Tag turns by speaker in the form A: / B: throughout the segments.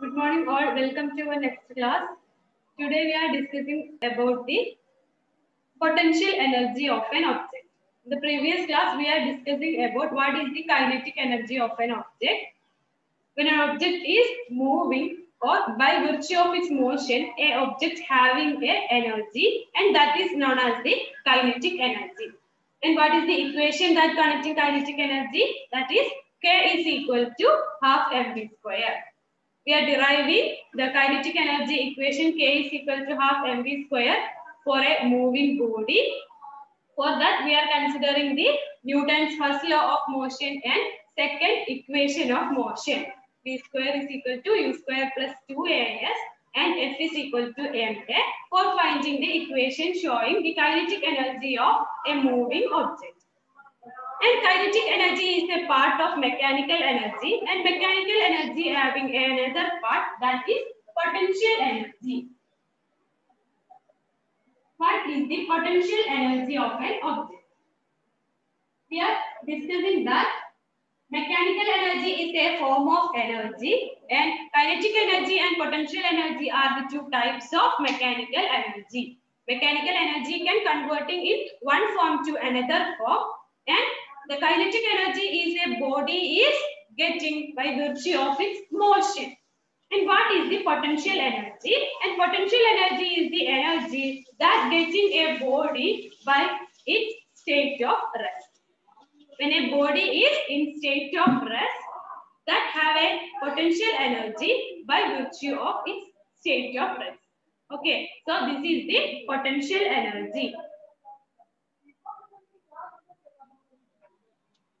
A: Good morning all. Welcome to our next class. Today we are discussing about the potential energy of an object. In the previous class we are discussing about what is the kinetic energy of an object. When an object is moving or by virtue of its motion, a object having a energy and that is known as the kinetic energy. And what is the equation that connecting kinetic energy? That is K is equal to half mv square. We are deriving the kinetic energy equation K is equal to half mv square for a moving body. For that, we are considering the Newton's first law of motion and second equation of motion. V square is equal to U square plus 2AS and F is equal to ma for finding the equation showing the kinetic energy of a moving object. And kinetic energy is a part of mechanical energy and mechanical energy having another part that is potential energy. What is the potential energy of an object? We are discussing that mechanical energy is a form of energy and kinetic energy and potential energy are the two types of mechanical energy. Mechanical energy can converting it one form to another form and the kinetic energy is a body is getting by virtue of its motion. And what is the potential energy? And potential energy is the energy that getting a body by its state of rest. When a body is in state of rest, that have a potential energy by virtue of its state of rest. Okay, so this is the potential energy.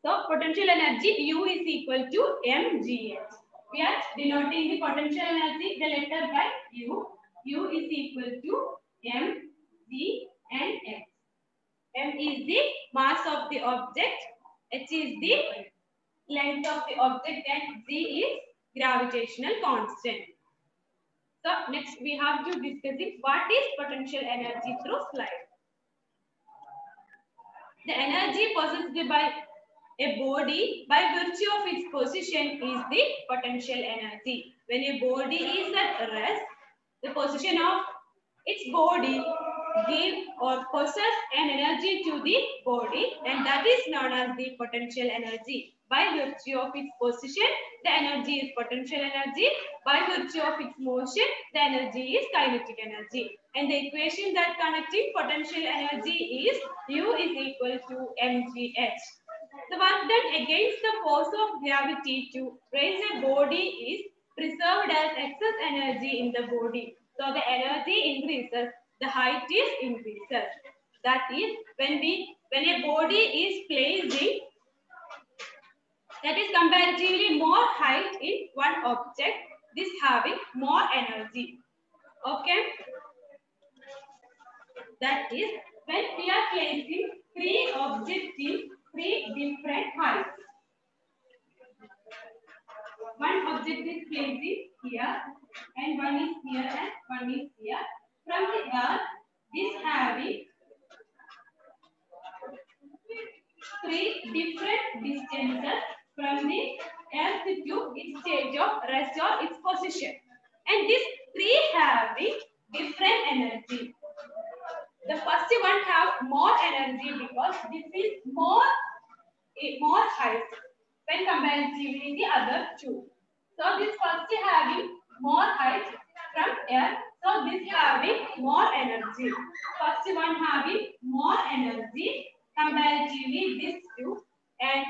A: So potential energy U is equal to mgh. We are denoting the potential energy the letter by U. U is equal to m, g and h. m is the mass of the object. h is the length of the object and g is gravitational constant. So next we have to discuss it. What is potential energy through slide? The energy possessed by a body, by virtue of its position, is the potential energy. When a body is at rest, the position of its body give or possess an energy to the body and that is known as the potential energy. By virtue of its position, the energy is potential energy. By virtue of its motion, the energy is kinetic energy. And the equation that connecting potential energy is U is equal to mgh. The work done against the force of gravity to raise a body is preserved as excess energy in the body. So the energy increases, the height is increases. That is when we when a body is placing that is comparatively more height in one object, this having more energy. Okay. That is when we are placing three objects in three different heights. One object is placed here and one is here and one is here. From the earth, this having three different distances from the earth to its stage of rest or its position. And these three having different energy. The first one have more energy because this is more, eh, more height when comparatively the other two. So this first having more height from air. So this having more energy. First one having more energy compared comparatively this two. And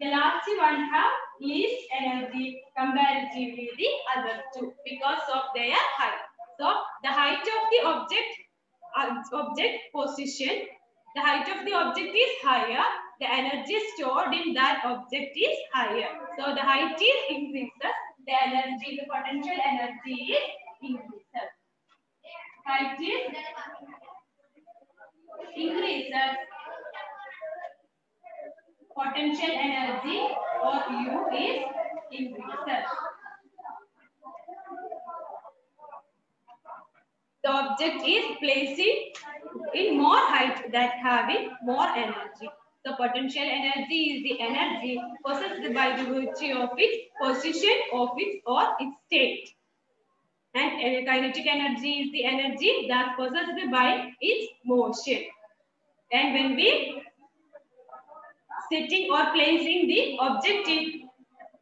A: the last one have least energy comparatively the other two because of their height. So the height of the object Uh, object position, the height of the object is higher, the energy stored in that object is higher. So the height is increases, the energy, the potential energy is increases. Height is increases, potential energy or U is increases. The object is placing in more height that having more energy. The potential energy is the energy possessed by the virtue of its position of its or its state. And kinetic energy is the energy that possessed by its motion. And when we setting or placing the object in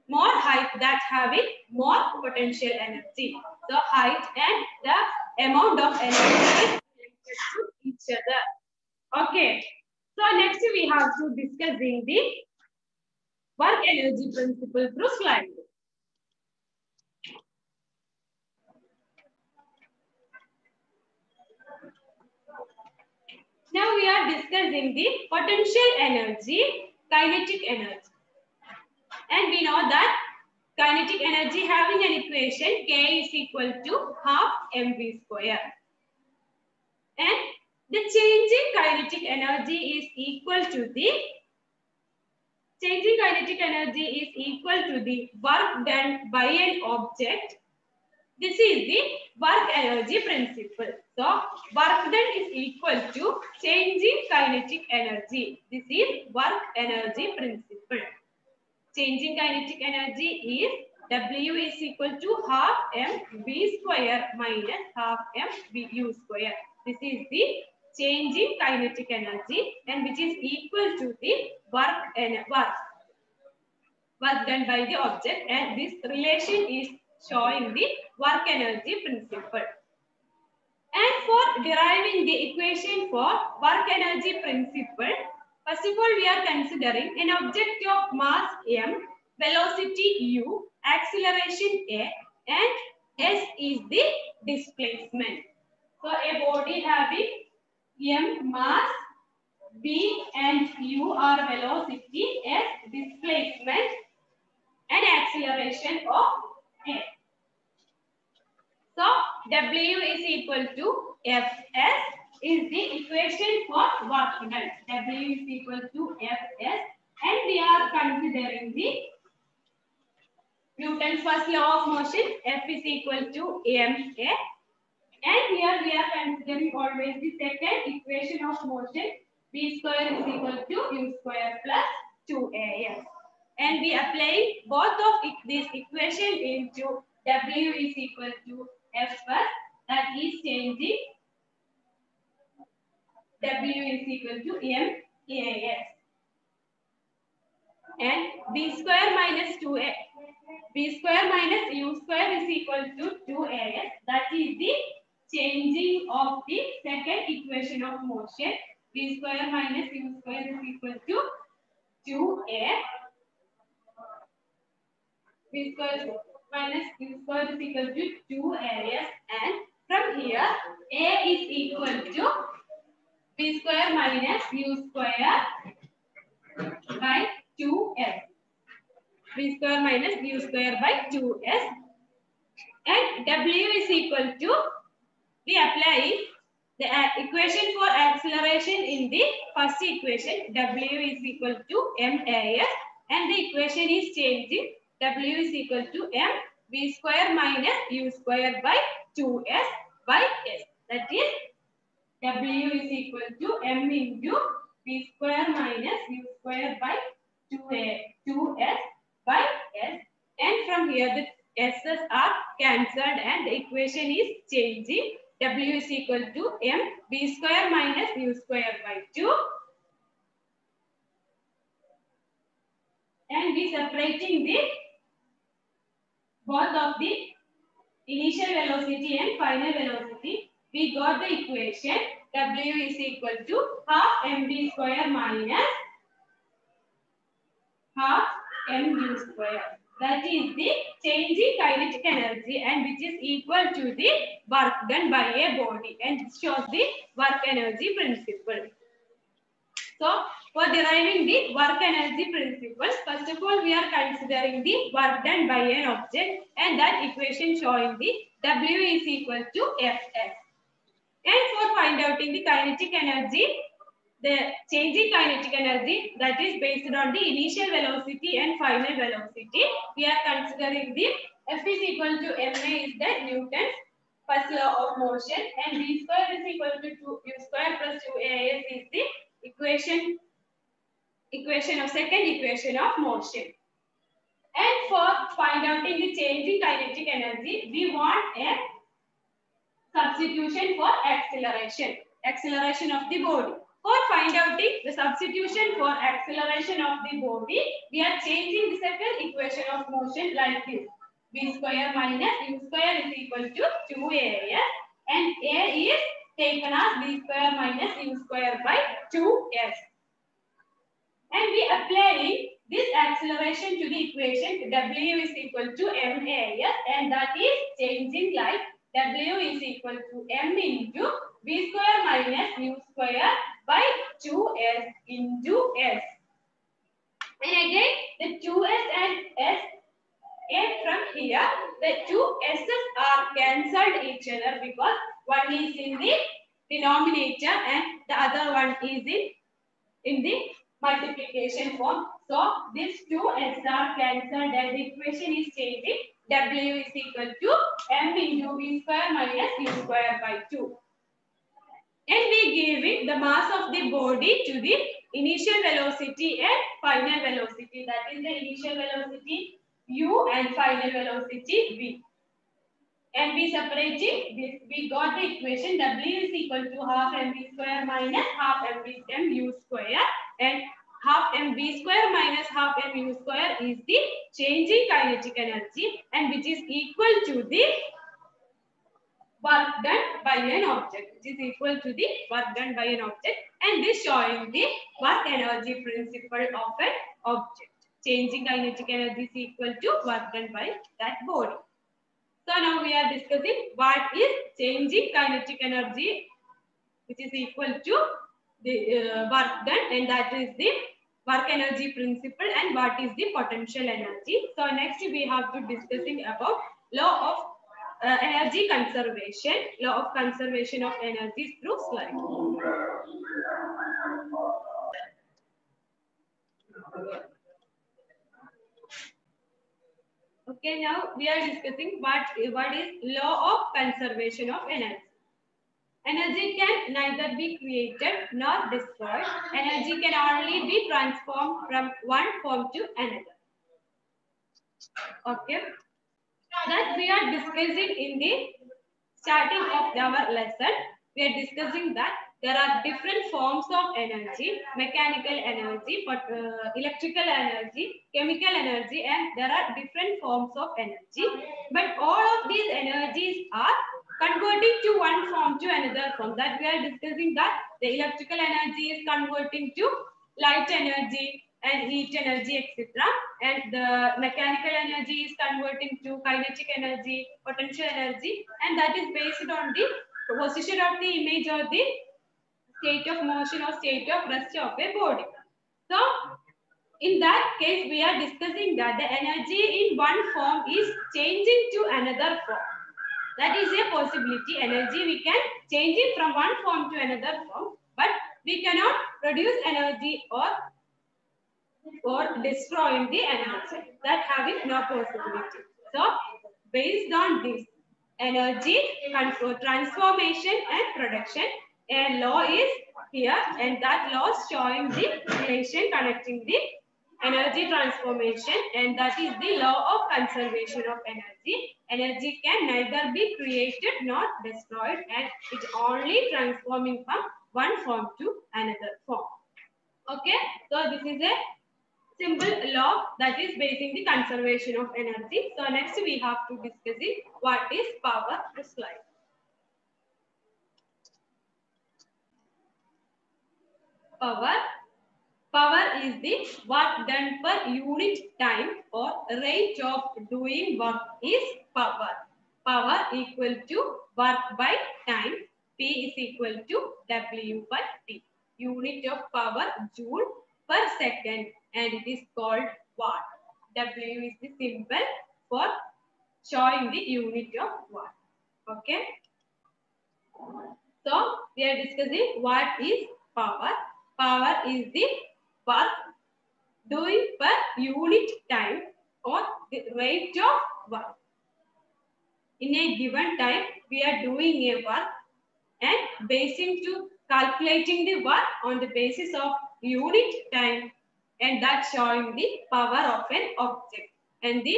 A: more height that having more potential energy. The height and the amount of energy to each other. Okay. So next we have to discussing the work energy principle through slide. Now we are discussing the potential energy, kinetic energy. And we know that kinetic energy having an equation K is equal to half mv square. And the changing kinetic energy is equal to the changing kinetic energy is equal to the work done by an object. This is the work energy principle. So, work done is equal to changing kinetic energy. This is work energy principle. Changing kinetic energy is W is equal to half m v square minus half m v u square. This is the changing kinetic energy and which is equal to the work and work work done by the object and this relation is showing the work energy principle. And for deriving the equation for work energy principle, first of all we are considering an object of mass m, velocity u, acceleration a and s is the displacement. So a body having m mass, v and u are velocity, s displacement and acceleration of a. So W is equal to Fs is the equation for work done. W is equal to Fs and we are considering the Newton's first law of motion. F is equal to ma and here we are considering always the second equation of motion. V square is equal to u square plus 2as and we apply both of this equation into W is equal to F first. That is changing W is equal to M and B square minus 2A B square minus U square is equal to 2AS that is the changing of the second equation of motion. B square minus U square is equal to 2A B square minus U square is equal to 2 areas and from here A is equal to B square minus U square by 2S. B square minus U square by 2S and W is equal to we apply the uh, equation for acceleration in the first equation. W is equal to MAS and the equation is changing. W is equal to M. V square minus U square by 2S by S. That is W is equal to M into V square minus U square by 2A, 2S by S. And from here the S's are cancelled and the equation is changing. W is equal to M V square minus U square by 2 and we separating the both of the initial velocity and final velocity, we got the equation W is equal to half mv square minus half mu square. That is the change in kinetic energy and which is equal to the work done by a body and shows the work energy principle. So, for deriving the work energy principles, first of all, we are considering the work done by an object and that equation showing the W is equal to Fs. And for find out in the kinetic energy, the changing kinetic energy that is based on the initial velocity and final velocity, we are considering the F is equal to ma is the Newton's first law of motion and v square is equal to 2 u square plus 2as is the equation equation of second equation of motion. And for find out in the changing kinetic energy, we want a substitution for acceleration. Acceleration of the body. For find out the substitution for acceleration of the body, we are changing the second equation of motion like this. v square minus u square is equal to 2as and a is taken as v square minus u square by 2s. And we applying this acceleration to the equation w is equal to mas and that is changing like w is equal to m into v square minus u square by 2s into s. And again the 2s and s and from here the two s's are cancelled each other because one is in the denominator and the other one is in in the multiplication form. So these two are cancelled and the equation is changing. W is equal to m into v square minus u square by 2. And we give it the mass of the body to the initial velocity and final velocity. That is the initial velocity u and final velocity v. And we separating this. We got the equation W is equal to half mv square minus half mv mu square and half mv square minus half mu square is the changing kinetic energy and which is equal to the work done by an object which is equal to the work done by an object and this showing the work energy principle of an object. Changing kinetic energy is equal to work done by that body. So now we are discussing what is changing kinetic energy which is equal to the uh, work done and that is the work energy principle and what is the potential energy. So next we have to discussing about law of uh, energy conservation, law of conservation of energy through slide. Okay, now we are discussing what, what is law of conservation of energy. Energy can neither be created nor destroyed. Energy can only be transformed from one form to another. Okay. That we are discussing in the starting of our lesson. We are discussing that there are different forms of energy, mechanical energy, but uh, electrical energy, chemical energy, and there are different forms of energy. But all of these energies are converting to one form to another form. That we are discussing that the electrical energy is converting to light energy and heat energy, etc. And the mechanical energy is converting to kinetic energy, potential energy, and that is based on the position of the image or the state of motion or state of rest of a body. So, in that case, we are discussing that the energy in one form is changing to another form. That is a possibility. Energy we can change it from one form to another form, but we cannot produce energy or or destroying the energy. That having no possibility. So, based on this, energy control, transformation and production, a law is here and that law is showing the relation connecting the energy transformation and that is the law of conservation of energy. Energy can neither be created nor destroyed and it only transforming from one form to another form. Okay, so this is a simple law that is basing the conservation of energy. So next we have to discuss it. What is power slide. Power. Power is the work done per unit time or rate of doing work is power. Power equal to work by time. P is equal to W by T. Unit of power joule per second and it is called watt. W is the symbol for showing the unit of watt. Okay. So we are discussing what is power. Power is the work doing per unit time or the rate of work. In a given time, we are doing a work and basing to calculating the work on the basis of unit time and that showing the power of an object. And the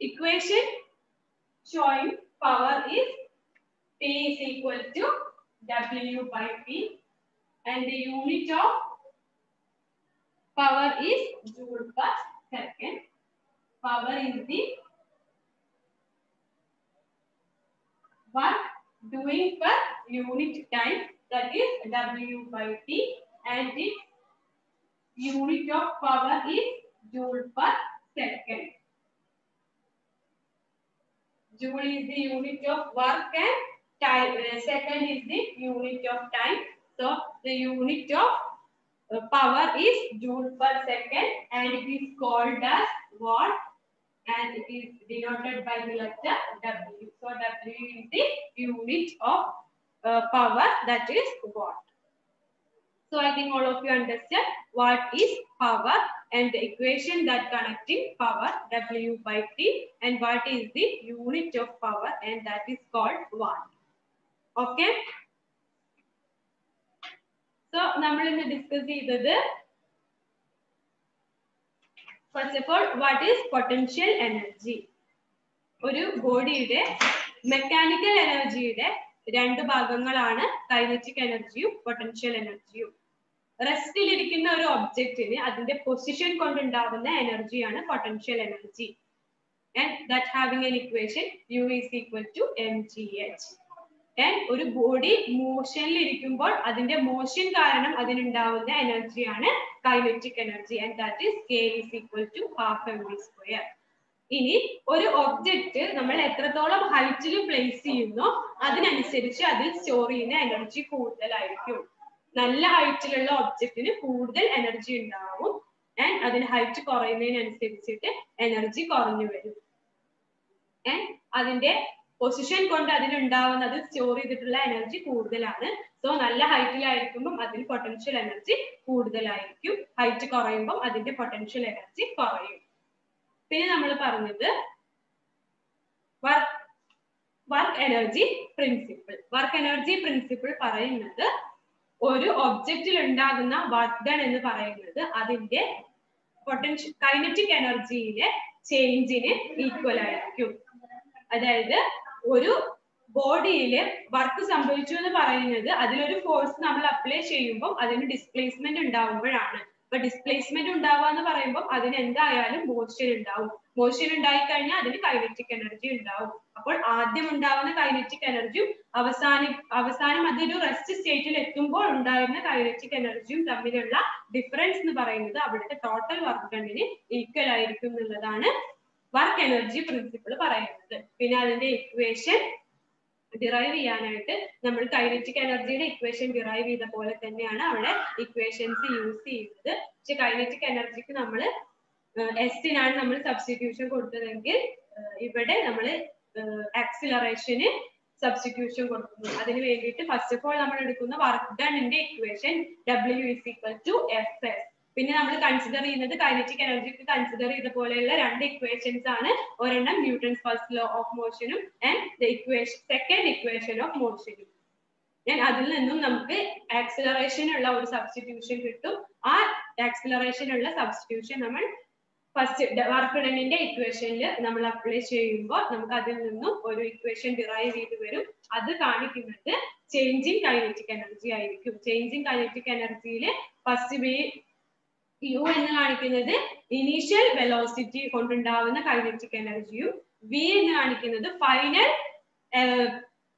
A: equation showing power is P is equal to W by P and the unit of power is joule per second. Power is the work doing per unit time that is W by T and its unit of power is joule per second. Joule is the unit of work and time. Uh, second is the unit of time. So the unit of uh, power is joule per second and it is called as watt and it is denoted by the letter W. So W is the unit of uh, power that is watt. So I think all of you understand what is power and the equation that connecting power W by T and what is the unit of power and that is called watt. Okay. So നമ്മൾ ഇന്ന് discuss ചെയ്തത് first of all what is potential energy ഒരു ബോഡിയുടെ mechanical എനർജിയുടെ രണ്ട് ഭാഗങ്ങളാണ് kinetic എനർജിയും potential എനർജിയും റെസ്റ്റിലിരിക്കുന്ന ഒരു ഒബ്ജക്റ്റിന് അതിന്റെ പൊസിഷൻ കൊണ്ടുണ്ടാവുന്ന എനർജിയാണ് potential energy and that having an equation U is equal to M G H ഒരു ബോഡി മോഷനിൽ ഇരിക്കുമ്പോൾ അതിന്റെ മോഷൻ കാരണം അതിനുണ്ടാവുന്ന എനർജിയാണ് kinetic energy and that is K is equal to half M V square ഇനി ഒരു ഒബ്ജക്റ്റ് നമ്മൾ എത്രത്തോളം ഹൈറ്റിൽ പ്ലേസ് ചെയ്യുന്നോ അതിനനുസരിച്ച് അതിൽ സ്റ്റോർ ചെയ്യുന്ന എനർജി കൂടുതലായിരിക്കും. നല്ല ഹൈറ്റിലുള്ള ഒബ്ജക്റ്റിന് കൂടുതൽ എനർജി ഉണ്ടാവും. ആൻഡ് അതിന് ഹൈറ്റ് കുറയുന്നതിനനുസരിച്ചിട്ട് എനർജി കുറഞ്ഞു വരും. ആൻഡ് അതിന്റെ പൊസിഷൻ കൊണ്ട് അതിലുണ്ടാവുന്നത് സ്റ്റോർ ചെയ്തിട്ടുള്ള എനർജി കൂടുതലാണ്. സോ നല്ല ഹൈറ്റിലായിരിക്കുമ്പോൾ അതിന് പൊട്ടൻഷ്യൽ എനർജി കൂടുതലായിരിക്കും. ഹൈറ്റ് കുറയുമ്പോൾ അതിന്റെ പൊട്ടൻഷ്യൽ എനർജി കുറയും. പിന്നെ നമ്മൾ പറഞ്ഞത് work work energy principle work energy principle പറയുന്നത് ഒരു ഒബ്ജക്റ്റിൽ ഉണ്ടാകുന്ന വർക്ക് ഡൺ എന്ന് പറയുന്നത് അതിന്റെ പൊട്ടൻഷ്യൽ കൈനറ്റിക് എനർജിയിലെ ചേഞ്ചിന് ഈക്വൽ ആയിരിക്കും. അതായത് ഒരു ബോഡിയിൽ വർക്ക് സംഭവിച്ചു എന്ന് പറയുന്നത് അതിലൊരു ഫോഴ്സ് നമ്മൾ അപ്ലൈ ചെയ്യുമ്പോൾ അതിന് ഡിസ്പ്ലേസ്മെന്റ് ഉണ്ടാവുമ്പോഴാണ്. അപ്പൊ ഡിസ്പ്ലേസ്മെന്റ് ഉണ്ടാവുക എന്ന് പറയുമ്പോൾ അതിന് എന്തായാലും മോഷൻ ഉണ്ടാവും. മോഷൻ ഉണ്ടായി കഴിഞ്ഞാൽ അതിന് കൈനറ്റിക് എനർജി ഉണ്ടാവും. അപ്പോൾ ആദ്യം ഉണ്ടാവുന്ന കൈനറ്റിക് എനർജിയും അവസാനി അവസാനം അതൊരു റെസ്റ്റ് സ്റ്റേറ്റിൽ എത്തുമ്പോൾ ഉണ്ടായിരുന്ന കൈനറ്റിക് എനർജിയും തമ്മിലുള്ള ഡിഫറൻസ് എന്ന് പറയുന്നത് അവിടുത്തെ ടോട്ടൽ വർക്ക് ഡണ്ണിന് ഈക്വൽ ആയിരിക്കും എന്നുള്ളതാണ് വർക്ക് എനർജി പ്രിൻസിപ്പിൾ പറയുന്നത്. പിന്നെ അതിന്റെ ഇക്വേഷൻ ഡിറൈവ് ചെയ്യാനായിട്ട് നമ്മൾ കൈനറ്റിക് എനർജിയുടെ ഇക്വേഷൻ ഡിറൈവ് ചെയ്ത പോലെ തന്നെയാണ് അവിടെ ഇക്വേഷൻസ് യൂസ് ചെയ്യുന്നത്. പക്ഷെ കൈനറ്റിക് എനർജിക്ക് നമ്മൾ എസിനാണ് നമ്മൾ സബ്സ്റ്റിറ്റ്യൂഷൻ കൊടുത്തതെങ്കിൽ ഇവിടെ നമ്മൾ ആക്സിലറേഷന് സബ്സ്റ്റിറ്റ്യൂഷൻ കൊടുക്കുന്നു. അതിന് വേണ്ടിയിട്ട് ഫസ്റ്റ് ഓഫ് ഓൾ നമ്മൾ എടുക്കുന്ന work ഡണിന്റെ equation W is equal to F S പിന്നെ നമ്മൾ കൺസിഡർ ചെയ്യുന്നത് കൈനറ്റിക് എനർജി കൺസിഡർ ചെയ്ത പോലെയുള്ള രണ്ട് ഇക്വേഷൻസ് ആണ് ഒരെണ്ണം Newton's first law of മോഷനും and the equation second equation of മോഷനും ഞാൻ അതിൽ നിന്നും നമുക്ക് ആക്സിലറേഷൻ ഉള്ള ഒരു സബ്സ്റ്റിറ്റ്യൂഷൻ കിട്ടും. ആ ആക്സിലറേഷൻ ഉള്ള സബ്സ്റ്റിറ്റ്യൂഷൻ നമ്മൾ ഫസ്റ്റ് വർക്ക് ഡണിന്റെ ഇക്വേഷനിൽ നമ്മൾ അപ്ലൈ ചെയ്യുമ്പോൾ നമുക്ക് അതിൽ നിന്നും ഒരു ഇക്വേഷൻ ഡിറൈവ് ചെയ്ത് വരും. അത് കാണിക്കുന്നത് ചേഞ്ചിങ് കൈനറ്റിക് എനർജി ആയിരിക്കും. ചേഞ്ചിങ് കൈനറ്റിക് എനർജിയിൽ ഫസ്റ്റ് വേ യു എന്ന് കാണിക്കുന്നത് ഇനീഷ്യൽ വെലോസിറ്റി കൊണ്ടുണ്ടാവുന്ന കൈനറ്റിക് എനർജിയും വി എന്ന് കാണിക്കുന്നത് ഫൈനൽ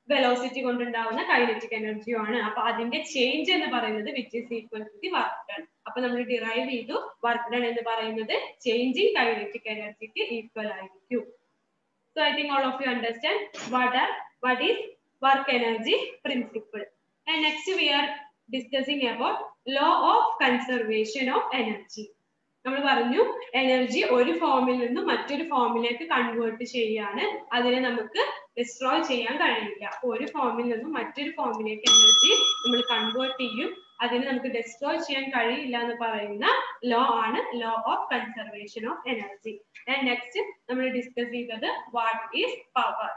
A: വെലോസിറ്റി കൊണ്ടുണ്ടാവുന്ന കൈനറ്റിക് എനർജിയും ആണ്. അപ്പൊ അതിന്റെ ചേഞ്ച് എന്ന് പറയുന്നത് which is equal to the work done അപ്പൊ നമ്മൾ ഡിറൈവ് ചെയ്തു വർക്ക് ഡൺ എന്ന് പറയുന്നത് ചേഞ്ചിങ് കൈനറ്റിക് എനർജിക്ക് ഈക്വൽ ആയിരിക്കും. So I think all of you understand what are what is work energy principle and next we are discussing about law of conservation of energy നമ്മൾ പറഞ്ഞു energy ഒരു ഫോമിൽ നിന്നും മറ്റൊരു ഫോമിലേക്ക് കൺവേർട്ട് ചെയ്യാണ്. അതിനെ നമുക്ക് ഡിസ്ട്രോയ് ചെയ്യാൻ കഴിയില്ല. ഒരു ഫോമിൽ നിന്നും മറ്റൊരു ഫോമിലേക്ക് എനർജി നമ്മൾ കൺവേർട്ട് ചെയ്യും. അതിനെ നമുക്ക് ഡിസ്ട്രോയ് ചെയ്യാൻ കഴിയില്ല എന്ന് പറയുന്ന ലോ ആണ് law of conservation of energy next നമ്മൾ ഡിസ്കസ് ചെയ്തത് വാട്ട് ഈസ് പവർ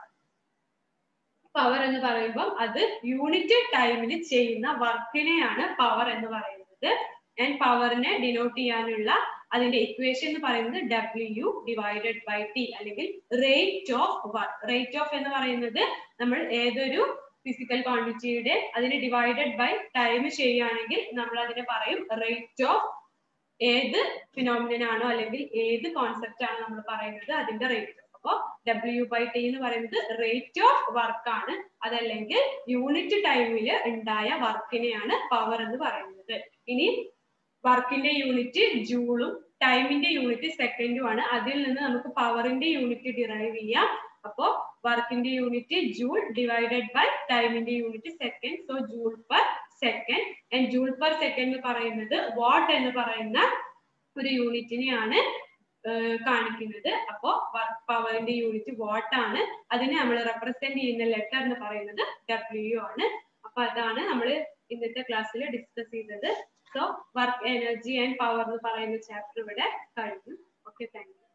A: പവർ എന്ന് പറയുമ്പോൾ അത് യൂണിറ്റ് ടൈമിൽ ചെയ്യുന്ന വർക്കിനെയാണ് പവർ എന്ന് പറയുന്നത്. ആൻഡ് പവറിനെ ഡിനോട്ട് ചെയ്യാനുള്ള അതിന്റെ ഇക്വേഷൻ എന്ന് പറയുന്നത് ഡബ്ല്യു ഡിവൈഡഡ് ബൈ ടി അല്ലെങ്കിൽ rate of work rate of എന്ന് പറയുന്നത് നമ്മൾ ഏതൊരു ഫിസിക്കൽ ക്വാണ്ടിറ്റിയുടെ അതിനെ ഡിവൈഡഡ് ബൈ ടൈം ചെയ്യുകയാണെങ്കിൽ നമ്മൾ അതിനെ പറയും റേറ്റ് ഓഫ് ഏത് ഫിനോമിനൻ ആണോ അല്ലെങ്കിൽ ഏത് കോൺസെപ്റ്റ് ആണോ നമ്മൾ പറയുന്നത് അതിന്റെ റേറ്റ് അപ്പോ ഡബ്ല്യു ബൈ ടി എന്ന് പറയുന്നത് റേറ്റ് ഓഫ് വർക്ക് ആണ്. അതല്ലെങ്കിൽ യൂണിറ്റ് ടൈമിൽ ഉണ്ടായ വർക്കിനെയാണ് പവർ എന്ന് പറയുന്നത്. ഇനി വർക്കിന്റെ യൂണിറ്റ് ജൂളും ടൈമിന്റെ യൂണിറ്റ് സെക്കൻഡും ആണ്. അതിൽ നിന്ന് നമുക്ക് പവറിന്റെ യൂണിറ്റ് ഡിറൈവ് ചെയ്യാം. അപ്പോ വർക്കിന്റെ യൂണിറ്റ് ജൂൾ ഡിവൈഡഡ് ബൈ ടൈമിന്റെ unit second so joule per second and joule per second എന്ന് പറയുന്നത് വാട്ട് എന്ന് പറയുന്ന ഒരു യൂണിറ്റിനെയാണ് കാണിക്കുന്നത്. അപ്പോ വർക്ക് പവറിന്റെ യൂണിറ്റ് വാട്ട് ആണ്. അതിനെ നമ്മൾ റെപ്രസെന്റ് ചെയ്യുന്ന ലെറ്റർ എന്ന് പറയുന്നത് ഡബ്ല്യു ആണ്. അപ്പൊ അതാണ് നമ്മൾ ഇന്നത്തെ ക്ലാസ്സിൽ ഡിസ്കസ് ചെയ്തത്. So work energy and power എന്ന് പറയുന്ന ചാപ്റ്റർ ഇവിടെ കഴിഞ്ഞു. Okay thank you